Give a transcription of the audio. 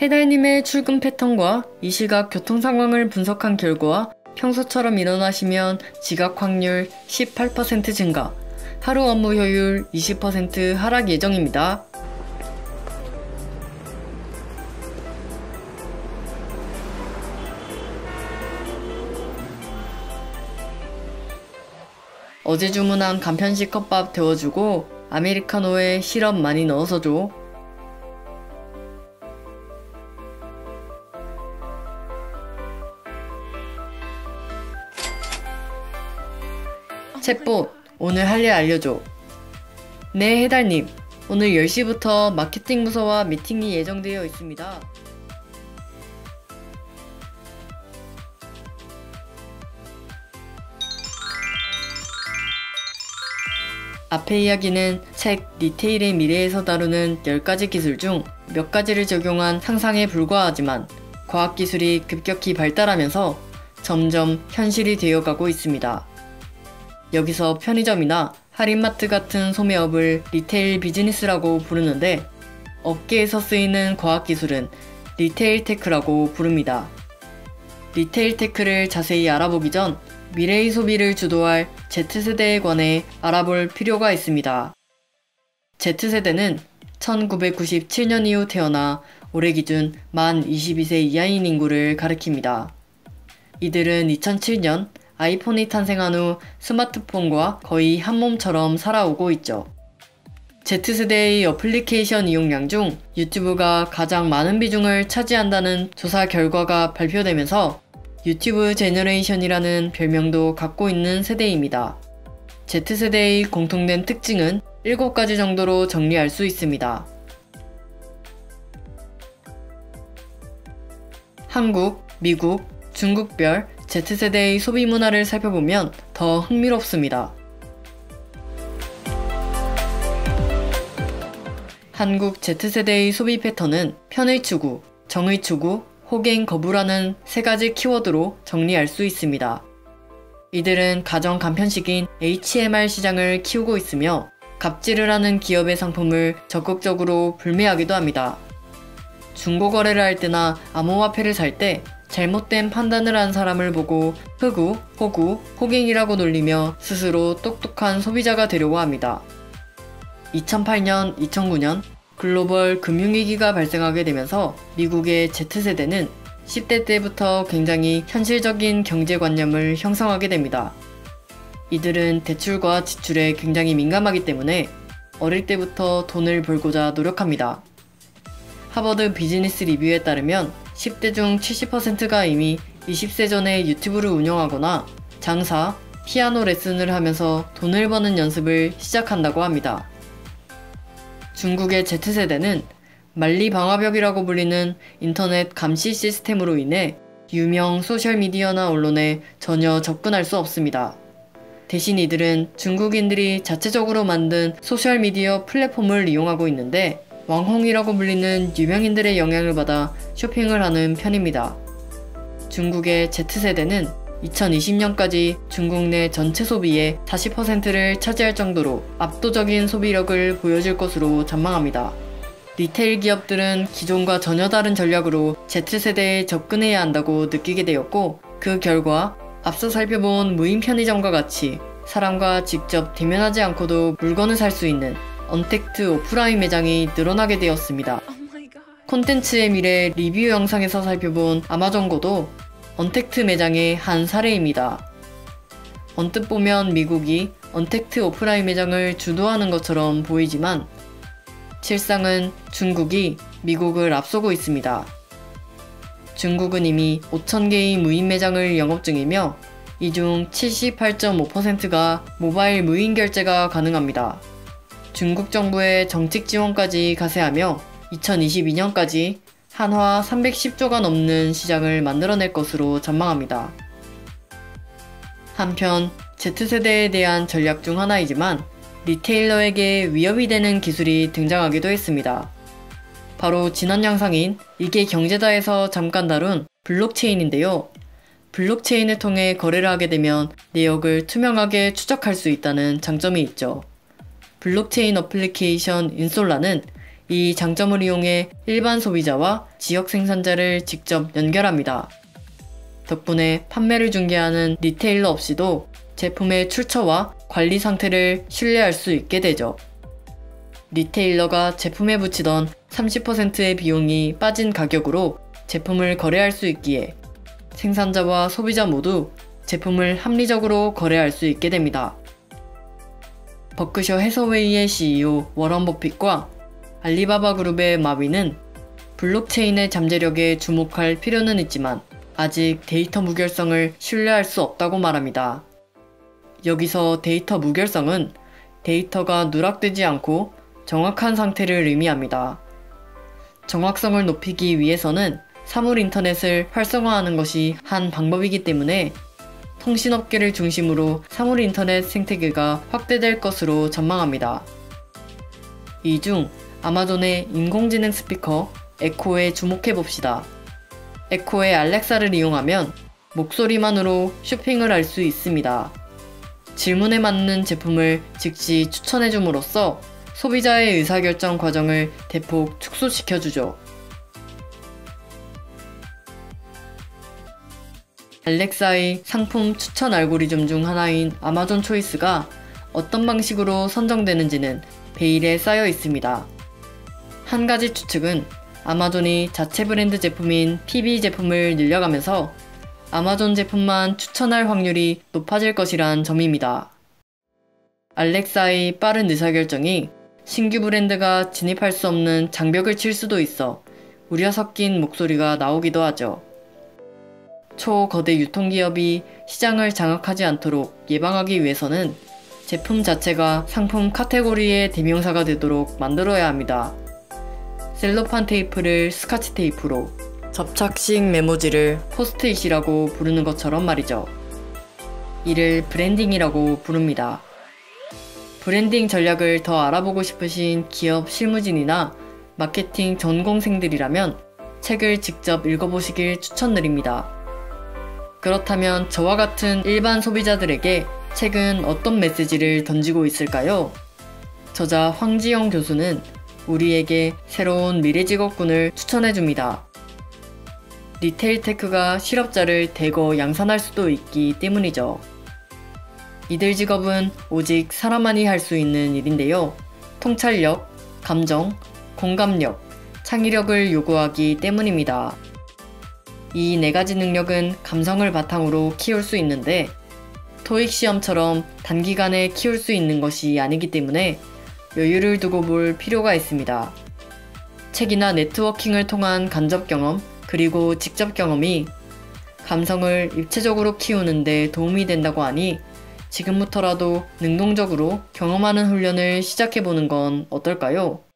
해달님의 출근 패턴과 이 시각 교통 상황을 분석한 결과 평소처럼 일어나시면 지각 확률 18% 증가, 하루 업무 효율 20% 하락 예정입니다. 어제 주문한 간편식 컵밥 데워주고 아메리카노에 시럽 많이 넣어서 줘. 챗봇, 오늘 할 일 알려줘. 네, 해달님. 오늘 10시부터 마케팅 부서와 미팅이 예정되어 있습니다. 앞의 이야기는 책 리테일의 미래에서 다루는 10가지 기술 중 몇 가지를 적용한 상상에 불과하지만 과학기술이 급격히 발달하면서 점점 현실이 되어가고 있습니다. 여기서 편의점이나 할인마트 같은 소매업을 retail business라고 부르는데 업계에서 쓰이는 과학기술은 retail tech라고 부릅니다. retail tech를 자세히 알아보기 전 미래의 소비를 주도할 Z세대에 관해 알아볼 필요가 있습니다. Z세대는 1997년 이후 태어나 올해 기준 만 22세 이하인 인구를 가리킵니다. 이들은 2007년 아이폰이 탄생한 후 스마트폰과 거의 한 몸처럼 살아오고 있죠. Z세대의 어플리케이션 이용량 중 유튜브가 가장 많은 비중을 차지한다는 조사 결과가 발표되면서 YouTube Generation이라는 별명도 갖고 있는 세대입니다. Z세대의 공통된 특징은 7가지 정도로 정리할 수 있습니다. 한국, 미국, 중국별 Z세대의 소비 문화를 살펴보면 더 흥미롭습니다. 한국 Z세대의 소비 패턴은 편의 추구, 정의 추구, 호갱 거부라는 세 가지 키워드로 정리할 수 있습니다. 이들은 가정 간편식인 HMR 시장을 키우고 있으며 갑질을 하는 기업의 상품을 적극적으로 불매하기도 합니다. 중고거래를 할 때나 암호화폐를 살 때 잘못된 판단을 한 사람을 보고 흑우, 호구, 호갱이라고 놀리며 스스로 똑똑한 소비자가 되려고 합니다. 2008년, 2009년 글로벌 금융위기가 발생하게 되면서 미국의 Z세대는 10대 때부터 굉장히 현실적인 경제관념을 형성하게 됩니다. 이들은 대출과 지출에 굉장히 민감하기 때문에 어릴 때부터 돈을 벌고자 노력합니다. 하버드 비즈니스 리뷰에 따르면 10대 중 70%가 이미 20세 전에 유튜브를 운영하거나 장사, 피아노 레슨을 하면서 돈을 버는 연습을 시작한다고 합니다. 중국의 Z세대는 만리 방화벽이라고 불리는 인터넷 감시 시스템으로 인해 유명 소셜미디어나 언론에 전혀 접근할 수 없습니다. 대신 이들은 중국인들이 자체적으로 만든 소셜미디어 플랫폼을 이용하고 있는데 왕홍이라고 불리는 유명인들의 영향을 받아 쇼핑을 하는 편입니다. 중국의 Z세대는 2020년까지 중국 내 전체 소비의 40%를 차지할 정도로 압도적인 소비력을 보여줄 것으로 전망합니다. 리테일 기업들은 기존과 전혀 다른 전략으로 Z세대에 접근해야 한다고 느끼게 되었고 그 결과 앞서 살펴본 무인 편의점과 같이 사람과 직접 대면하지 않고도 물건을 살 수 있는 언택트 오프라인 매장이 늘어나게 되었습니다. 콘텐츠의 미래 리뷰 영상에서 살펴본 아마존고도 언택트 매장의 한 사례입니다. 언뜻 보면 미국이 언택트 오프라인 매장을 주도하는 것처럼 보이지만 실상은 중국이 미국을 앞서고 있습니다. 중국은 이미 5,000개의 무인 매장을 영업 중이며 이 중 78.5%가 모바일 무인 결제가 가능합니다. 중국 정부의 정책 지원까지 가세하며 2022년까지 한화 310조가 넘는 시장을 만들어낼 것으로 전망합니다. 한편 Z세대에 대한 전략 중 하나이지만 리테일러에게 위협이 되는 기술이 등장하기도 했습니다. 바로 지난 영상인 이게 경제다에서 잠깐 다룬 블록체인인데요. 블록체인을 통해 거래를 하게 되면 내역을 투명하게 추적할 수 있다는 장점이 있죠. 블록체인 어플리케이션 인솔라는 이 장점을 이용해 일반 소비자와 지역 생산자를 직접 연결합니다. 덕분에 판매를 중개하는 retailer 없이도 제품의 출처와 관리 상태를 신뢰할 수 있게 되죠. 리테일러가 제품에 붙이던 30%의 비용이 빠진 가격으로 제품을 거래할 수 있기에 생산자와 소비자 모두 제품을 합리적으로 거래할 수 있게 됩니다. 버크셔 해서웨이의 CEO 워런 버핏과 알리바바 그룹의 마비는 블록체인의 잠재력에 주목할 필요는 있지만 아직 데이터 무결성을 신뢰할 수 없다고 말합니다. 여기서 데이터 무결성은 데이터가 누락되지 않고 정확한 상태를 의미합니다. 정확성을 높이기 위해서는 사물 인터넷을 활성화하는 것이 한 방법이기 때문에 통신업계를 중심으로 사물 인터넷 생태계가 확대될 것으로 전망합니다. 이 중 아마존의 인공지능 스피커 에코에 주목해 봅시다. 에코의 알렉사를 이용하면 목소리만으로 쇼핑을 할 수 있습니다. 질문에 맞는 제품을 즉시 추천해 줌으로써 소비자의 의사결정 과정을 대폭 축소시켜주죠. 알렉사의 상품 추천 알고리즘 중 하나인 아마존 초이스가 어떤 방식으로 선정되는지는 베일에 쌓여 있습니다. 한 가지 추측은 아마존이 자체 브랜드 제품인 PB 제품을 늘려가면서 아마존 제품만 추천할 확률이 높아질 것이란 점입니다. 알렉사의 빠른 의사결정이 신규 브랜드가 진입할 수 없는 장벽을 칠 수도 있어 우려 섞인 목소리가 나오기도 하죠. 초거대 유통기업이 시장을 장악하지 않도록 예방하기 위해서는 제품 자체가 상품 카테고리의 대명사가 되도록 만들어야 합니다. 셀로판 테이프를 스카치 테이프로 접착식 메모지를 포스트잇이라고 부르는 것처럼 말이죠. 이를 브랜딩이라고 부릅니다. 브랜딩 전략을 더 알아보고 싶으신 기업 실무진이나 마케팅 전공생들이라면 책을 직접 읽어보시길 추천드립니다. 그렇다면 저와 같은 일반 소비자들에게 책은 어떤 메시지를 던지고 있을까요? 저자 황지영 교수는 우리에게 새로운 미래 직업군을 추천해줍니다. 리테일 테크가 실업자를 대거 양산할 수도 있기 때문이죠. 이들 직업은 오직 사람만이 할 수 있는 일인데요. 통찰력, 감정, 공감력, 창의력을 요구하기 때문입니다. 이 네 가지 능력은 감성을 바탕으로 키울 수 있는데 토익 시험처럼 단기간에 키울 수 있는 것이 아니기 때문에 여유를 두고 볼 필요가 있습니다. 책이나 네트워킹을 통한 간접 경험, 그리고 직접 경험이 감성을 입체적으로 키우는데 도움이 된다고 하니 지금부터라도 능동적으로 경험하는 훈련을 시작해보는 건 어떨까요?